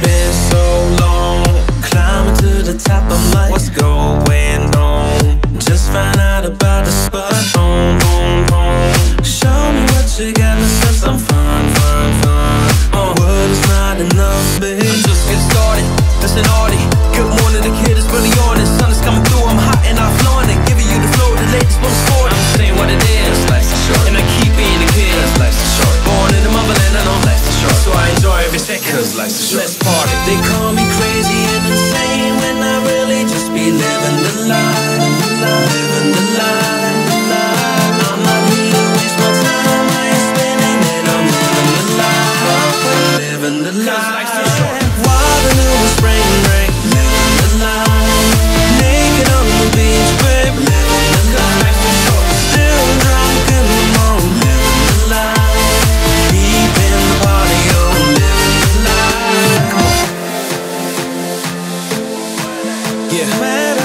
been so Let's party. They call me crazy and insane when I really just be living the life, living the life. I'm not here to waste my time. I'm living the living the. yeah. matter.